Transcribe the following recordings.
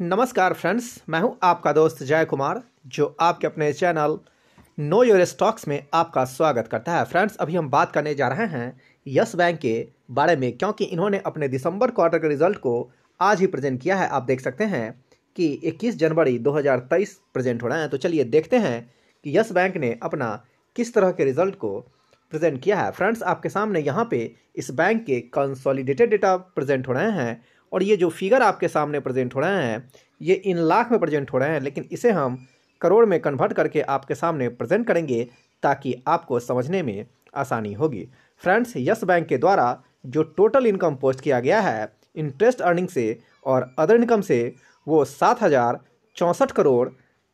नमस्कार फ्रेंड्स, मैं हूँ आपका दोस्त जय कुमार, जो आपके अपने चैनल नो योर स्टॉक्स में आपका स्वागत करता है। फ्रेंड्स, अभी हम बात करने जा रहे हैं यस बैंक के बारे में, क्योंकि इन्होंने अपने दिसंबर क्वार्टर के रिज़ल्ट को आज ही प्रेजेंट किया है। आप देख सकते हैं कि 21 जनवरी 2023 प्रेजेंट हो रहे हैं। तो चलिए देखते हैं कि यस बैंक ने अपना किस तरह के रिज़ल्ट को प्रेजेंट किया है। फ्रेंड्स, आपके सामने यहाँ पे इस बैंक के कंसोलिडेटेड डेटा प्रेजेंट हो रहे हैं। और ये जो फिगर आपके सामने प्रेजेंट हो रहे हैं, ये इन लाख में प्रेजेंट हो रहे हैं, लेकिन इसे हम करोड़ में कन्वर्ट करके आपके सामने प्रेजेंट करेंगे ताकि आपको समझने में आसानी होगी। फ्रेंड्स यस बैंक के द्वारा जो टोटल इनकम पोस्ट किया गया है इंटरेस्ट अर्निंग से और अदर इनकम से, वो सात हज़ार चौंसठ करोड़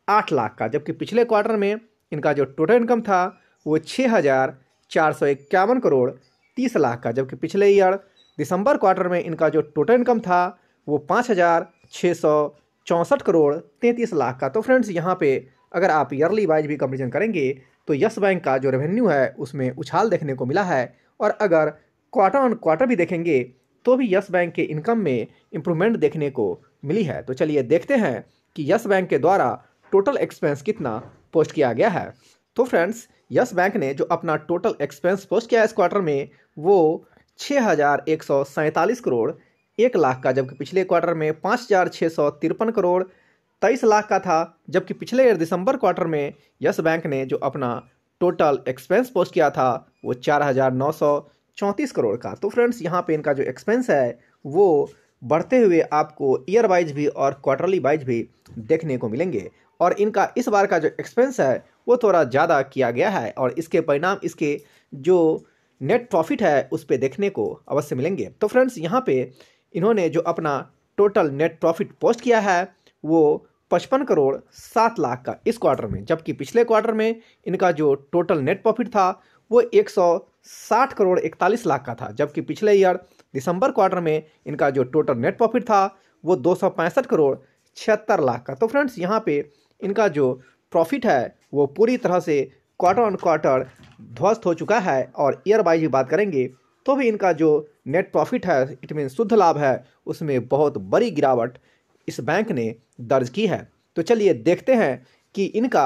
आठ लाख का, जबकि पिछले क्वार्टर में इनका जो टोटल इनकम था, वो छः हज़ार चार सौ इक्यावन करोड़ तीस लाख का, जबकि पिछले ईयर दिसंबर क्वार्टर में इनका जो टोटल इनकम था, वो पाँच हज़ार छः सौ चौंसठ करोड़ तैंतीस लाख का। तो फ्रेंड्स, यहाँ पे अगर आप ईयरली वाइज भी कंपेरिजन करेंगे तो यस बैंक का जो रेवेन्यू है, उसमें उछाल देखने को मिला है। और अगर क्वार्टर ऑन क्वार्टर भी देखेंगे तो भी यस बैंक के इनकम में इम्प्रूवमेंट देखने को मिली है। तो चलिए देखते हैं कि यस बैंक के द्वारा टोटल एक्सपेंस कितना पोस्ट किया गया है। तो फ्रेंड्स, यस बैंक ने जो अपना टोटल एक्सपेंस पोस्ट किया है इस क्वार्टर में, वो छः हज़ार एक सौ सैंतालीस करोड़, एक लाख का, जबकि पिछले क्वार्टर में पाँच हज़ार छः सौ तिरपन करोड़, तेईस लाख का था, जबकि पिछले दिसंबर क्वार्टर में यस बैंक ने जो अपना टोटल एक्सपेंस पोस्ट किया था, वो चार हज़ार नौ सौ चौंतीस करोड़ का। तो फ्रेंड्स यहाँ पे इनका जो एक्सपेंस है, वो बढ़ते हुए आपको ईयर वाइज भी और क्वार्टरली वाइज भी देखने को मिलेंगे। और इनका इस बार का जो एक्सपेंस है, वो थोड़ा ज़्यादा किया गया है, और इसके परिणाम, इसके जो नेट प्रॉफिट है उस पर देखने को अवश्य मिलेंगे। तो फ्रेंड्स यहाँ पे इन्होंने जो अपना टोटल नेट प्रॉफिट पोस्ट किया है, वो पचपन करोड़ सात लाख का इस क्वार्टर में। जबकि पिछले क्वार्टर में इनका जो टोटल नेट प्रॉफिट था, वो एक सौ साठ करोड़ इकतालीस लाख का था। जबकि पिछले ईयर दिसंबर क्वार्टर में इनका जो टोटल नेट प्रॉफिट था, वो दो सौ पैंसठ करोड़ छिहत्तर लाख का। तो फ्रेंड्स यहाँ पे इनका जो प्रॉफिट है, वो पूरी तरह से क्वार्टर ऑन क्वार्टर ध्वस्त हो चुका है और ईयर वाइज भी बात करेंगे तो भी इनका जो नेट प्रॉफिट है, इट मीन शुद्ध लाभ है, उसमें बहुत बड़ी गिरावट इस बैंक ने दर्ज की है। तो चलिए देखते हैं कि इनका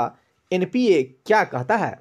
एनपीए क्या कहता है।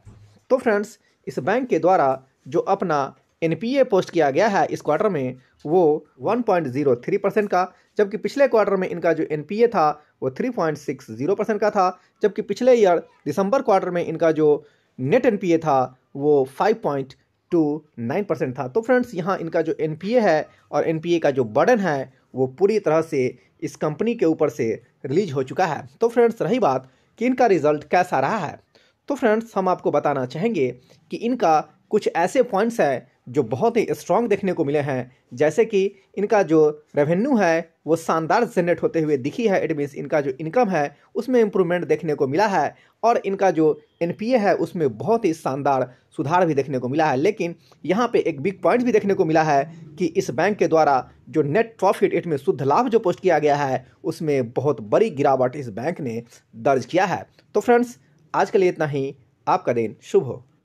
तो फ्रेंड्स, इस बैंक के द्वारा जो अपना एनपीए पोस्ट किया गया है इस क्वार्टर में, वो 1.03 परसेंट का, जबकि पिछले क्वार्टर में इनका जो एनपीए था, वो 3.60 परसेंट का था, जबकि पिछले ईयर दिसंबर क्वार्टर में इनका जो नेट एनपीए था, वो 5.29 परसेंट था। तो फ्रेंड्स यहाँ इनका जो एनपीए है और एनपीए का जो बर्डन है, वो पूरी तरह से इस कंपनी के ऊपर से रिलीज़ हो चुका है। तो फ्रेंड्स रही बात कि इनका रिज़ल्ट कैसा रहा है? तो फ्रेंड्स हम आपको बताना चाहेंगे कि इनका कुछ ऐसे पॉइंट्स हैं जो बहुत ही स्ट्रॉन्ग देखने को मिले हैं। जैसे कि इनका जो रेवेन्यू है वो शानदार जनरेट होते हुए दिखी है इट मीन्स इनका जो इनकम है, उसमें इम्प्रूवमेंट देखने को मिला है और इनका जो एनपीए है, उसमें बहुत ही शानदार सुधार भी देखने को मिला है। लेकिन यहाँ पे एक बिग पॉइंट भी देखने को मिला है कि इस बैंक के द्वारा जो नेट प्रॉफिट इट में शुद्ध लाभ जो पोस्ट किया गया है, उसमें बहुत बड़ी गिरावट इस बैंक ने दर्ज किया है। तो फ्रेंड्स आज के लिए इतना ही। आपका दिन शुभ हो।